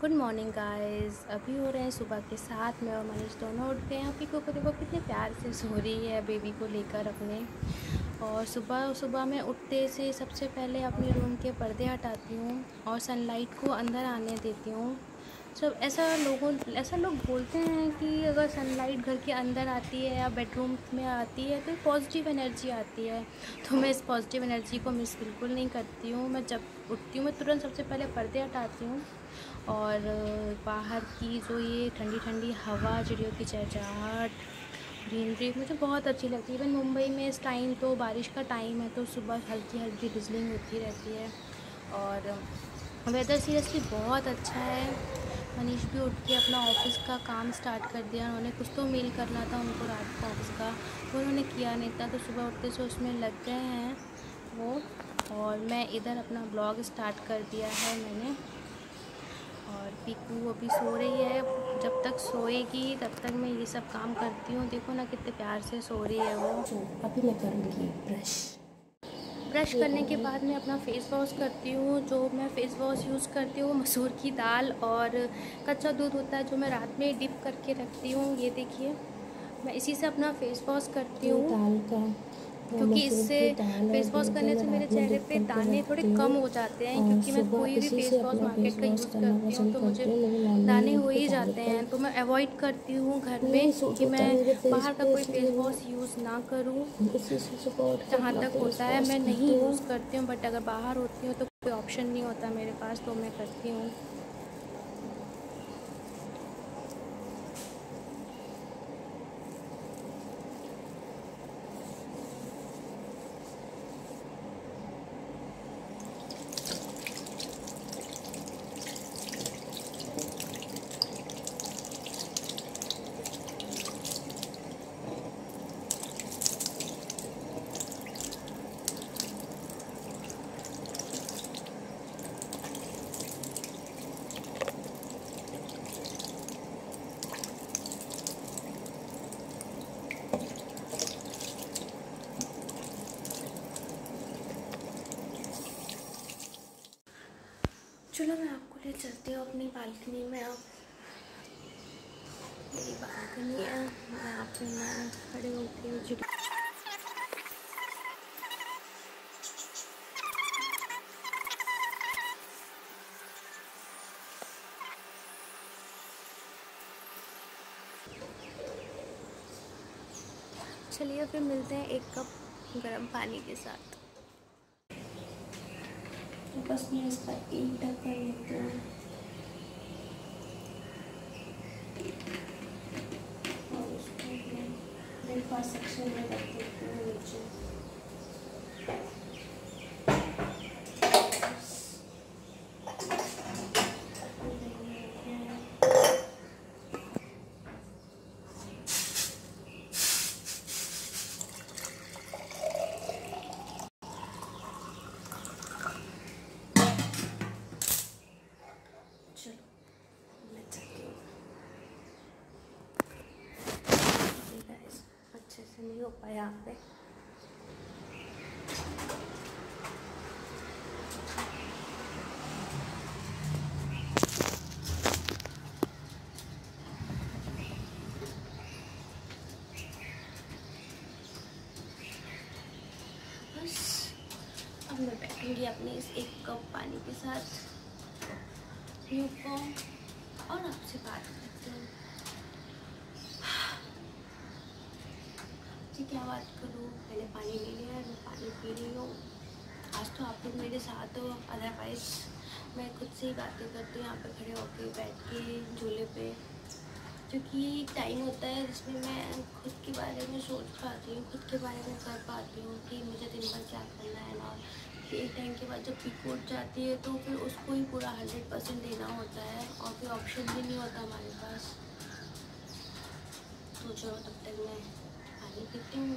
Good morning guys अभी हो रहे हैं सुबह के साथ। में और मनीष दोनों उठ गए हैं। अभी को देखो कितने प्यार से सो रही है बेबी को लेकर अपने। और सुबह सुबह मैं उठते से सबसे पहले अपने रूम के पर्दे हटाती हूँ और सनलाइट को अंदर आने देती हूँ। सब ऐसा लोगों, ऐसा लोग बोलते हैं कि अगर सनलाइट घर के अंदर आती है या बेडरूम में आती है तो पॉजिटिव एनर्जी आती है। तो मैं इस पॉजिटिव एनर्जी को मिस बिल्कुल नहीं करती हूँ। मैं जब उठती हूँ, मैं तुरंत सबसे पहले पर्दे हटाती हूँ और बाहर की जो ये ठंडी ठंडी हवा, चिड़ियों की चहचहाट ग्रीनरी मुझे बहुत अच्छी लगती है। इवन मुंबई में इस टाइम तो बारिश का टाइम है तो सुबह हल्की हल्की बिजलिंग होती रहती है और वेदर सीरियसली बहुत अच्छा है। मनीष भी उठ के अपना ऑफ़िस का काम स्टार्ट कर दिया। उन्होंने कुछ तो मेल करना था उनको रात को ऑफ़िस का। तो उन्होंने किया नहीं था तो सुबह उठते से उसमें लग गए हैं वो। और मैं इधर अपना ब्लॉग स्टार्ट कर दिया है मैंने। और पीकू अभी सो रही है। जब तक सोएगी, तब तक मैं ये सब काम करती हूँ। देखो ना कितने प्यार से सो रही है वो। अभी मैं करूँगी ब्रश। ब्रश करने के बाद मैं अपना फेस वॉश करती हूँ। जो मैं फेस वॉश यूज़ करती हूँ मसूर की दाल और कच्चा दूध होता है जो मैं रात में डिप करके रखती हूँ। ये देखिए मैं इसी से अपना फेस वॉश करती हूँ। दाल का क्योंकि इससे फेस वॉश करने से मेरे चेहरे पे दाने थोड़े कम हो जाते हैं क्योंकि मैं कोई भी फेस वॉश मार्केट का यूज़ करती हूँ तो मुझे दाने हो ही जाते हैं तो मैं अवॉइड करती हूँ घर में कि मैं बाहर का कोई फेस वॉश यूज़ ना करूँ जहाँ तक होता है मैं नहीं यूज़ करती हूँ बट अगर बाहर होती हूँ तो कोई ऑप्शन नहीं होता मेरे पास तो मैं करती हूँ। चलती हूँ अपनी बालकनी में अब। मेरी बालकनी है, मैं आप मैं खड़े होती हूँ चिड़ी चलिए फिर मिलते हैं एक कप गर्म पानी के साथ। Lepas ni, sebab ini dah kaya. यहाँ पे। बस, अब मैं बैठूँगी अपने इस एक कप पानी के साथ। और आपसे बात करती हूँ। जी, क्या बात करूँ? मैंने पानी ले लिया मैं पानी पी रही हूँ। आज तो आप लोग मेरे साथ हो अदरवाइज़ मैं खुद से ही बातें करती हूँ। यहाँ पे खड़े होके बैठ के, झूले पे। क्योंकि एक टाइम होता है जिसमें मैं खुद के बारे में सोच पाती हूँ, खुद के बारे में कर पाती हूँ कि मुझे दिन भर क्या करना है ना। एक टाइम के बाद जब पिक उठ जाती है तो फिर उसको ही पूरा हंड्रेड परसेंट देना होता है और फिर ऑप्शन भी नहीं होता हमारे पास। तो चलो तब तक मैं पानी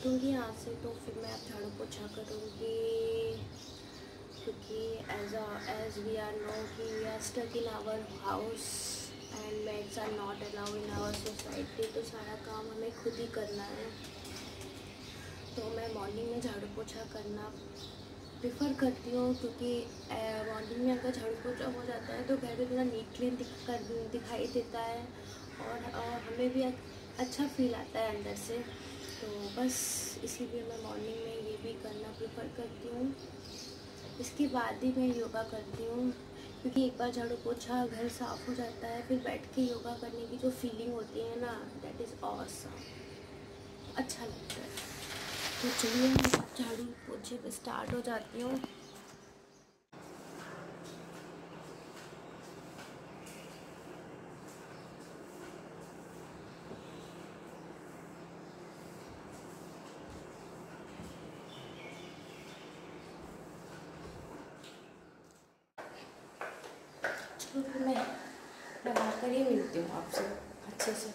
उठूँगी यहाँ से तो फिर मैं अब झाड़ू पोछा करूँगी। क्योंकि as as we are know कि we are stuck in our house and maids are not allow in our society तो सारा काम हमें खुद ही करना है। तो मैं मॉर्निंग में झाड़ू पोछा करना प्रेफर करती हूँ क्योंकि मॉर्निंग में अगर झाड़ू पोछा हो जाता है तो घर भी थोड़ा नीट क्लीन दिखाई देता है और, और हमें भी अच्छा फील आता है अंदर से। तो बस इसीलिए मैं मॉर्निंग में ये भी करना प्रेफर करती हूँ। इसके बाद ही मैं योगा करती हूँ, क्योंकि एक बार झाड़ू पोछा, घर साफ़ हो जाता है, फिर बैठ के योगा करने की जो फीलिंग होती है ना दैट इज़ ऑसम अच्छा लगता है। तो चलिए, झाड़ू पोछे पे स्टार्ट हो जाती हूँ। मैं लगा कर ही मिलती हूँ आपसे। अच्छे से।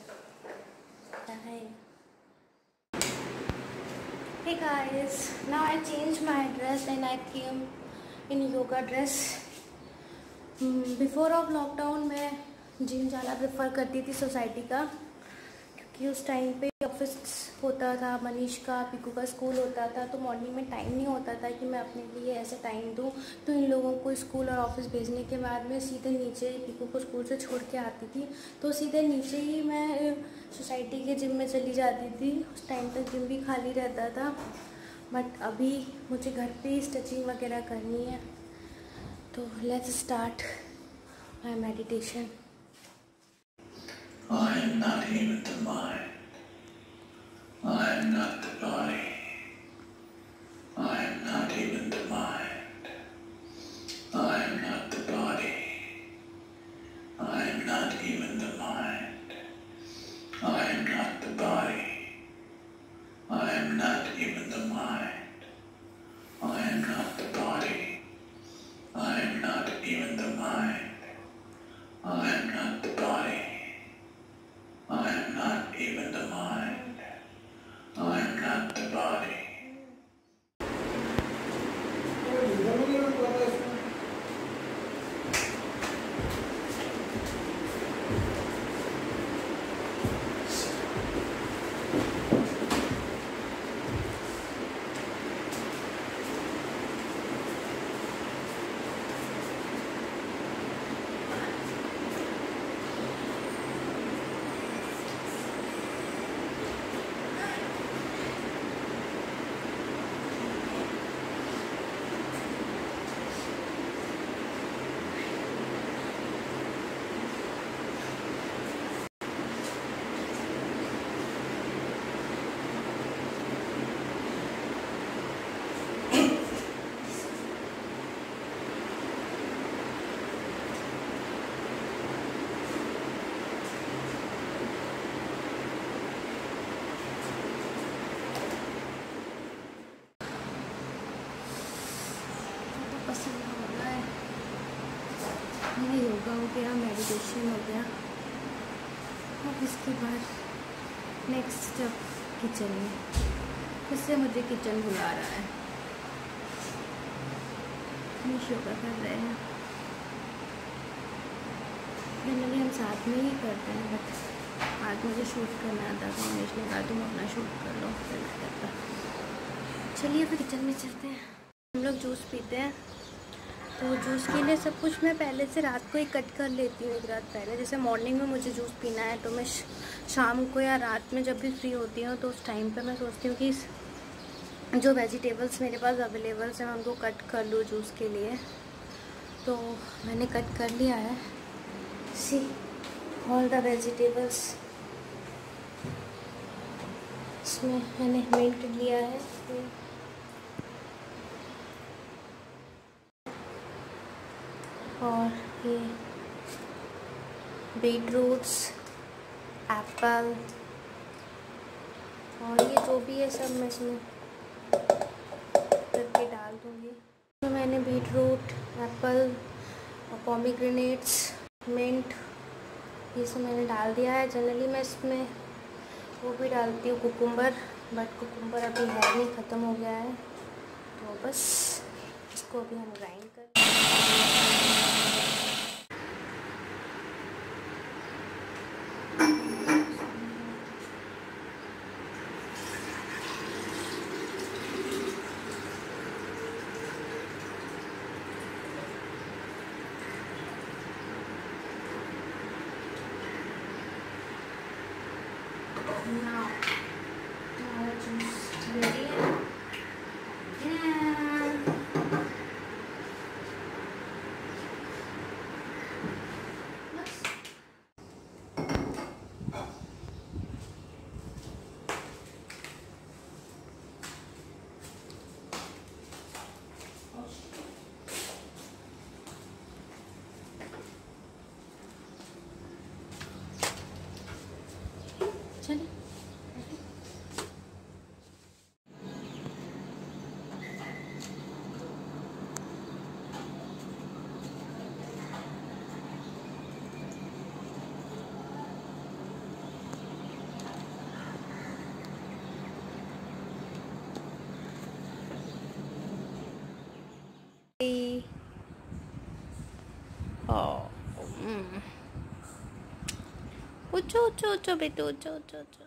है Hey guys, now I changed my dress and I came in yoga dress. Before of lockdown मैं जिम जाना प्रेफर करती थी सोसाइटी का क्योंकि उस टाइम पे ऑफ़िस होता था, मनीष का, पिकू का स्कूल होता था तो मॉर्निंग में टाइम नहीं होता था कि मैं अपने लिए ऐसे टाइम दूँ। तो इन लोगों को स्कूल और ऑफ़िस भेजने के बाद में सीधे नीचे पिकू को स्कूल से छोड़ के आती थी। तो सीधे नीचे ही मैं सोसाइटी के जिम में चली जाती थी। उस टाइम तक जिम भी खाली रहता था। बट अभी मुझे घर पे ही स्टिचिंग वगैरह करनी है। तो let's start my meditation I am not even the mind. I am not the body. I am not गया मेडिटेशन हो गया। अब इसके बाद नेक्स्ट स्टेप किचन में। फिर से मुझे किचन बुला रहा है। फिनिश योगा कर रहे हैं। जनरली हम साथ में ही करते हैं बट आज मुझे शूट करना था मनीष ने कहा तुम अपना शूट कर लो, फिर करता। चलिए फिर किचन में चलते हैं। हम लोग जूस पीते हैं। तो जूस के लिए सब कुछ मैं पहले से रात को ही कट कर लेती हूँ, एक रात पहले। जैसे मॉर्निंग में मुझे जूस पीना है तो मैं शाम को या रात में जब भी फ्री होती हूँ तो उस टाइम पे मैं सोचती हूँ कि जो वेजिटेबल्स मेरे पास अवेलेबल्स हैं, मैं उनको कट कर लूँ जूस के लिए। तो मैंने कट कर लिया है। सी ऑल द वेजिटेबल्स इसमें मैंने मिंट लिया है। और ये बीट रूट्स एप्पल और ये जो भी है सब मैं इसमें करके डाल दूँगी। तो मैंने बीट रूट एप्पल और पॉमीग्रेनेट्स, मिंट, ये सब मैंने डाल दिया है। जनरली मैं इसमें वो भी डालती हूँ, कुकुम्बर बट कुकुम्बर अभी है नहीं, ख़त्म हो गया है। तो बस इसको अभी हम ग्राइंड कर Now, now it's ready. Yeah. चलिए おちょおちょおちょべとおちょおちょおちょ。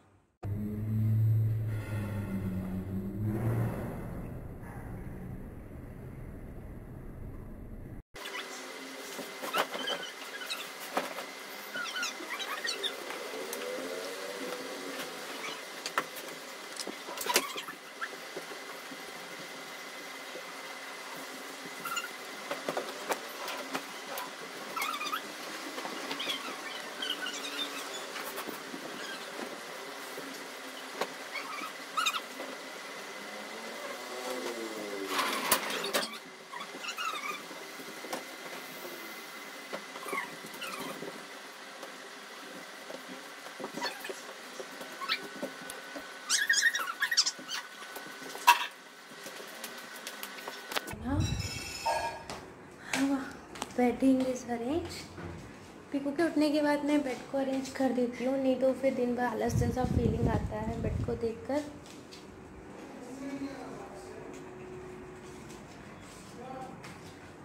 बेडिंग इज़ अरेंज पिको के उठने के बाद मैं बेड को अरेंज कर देती हूँ, नहीं तो फिर दिन भर आलस जैसा फीलिंग आता है बेड को देखकर।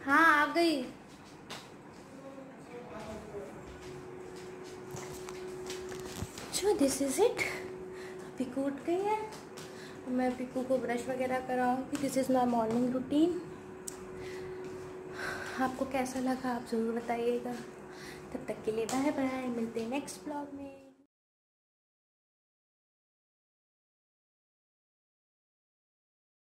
हाँ आ गई। जो दिस इज़ इट पिकू उठ गई है। मैं पिकू को ब्रश वगैरह कराऊँगी। This is my morning routine आपको कैसा लगा आप ज़रूर बताइएगा। तब तक के लिए बाय बाय मिलते हैं नेक्स्ट ब्लॉग में।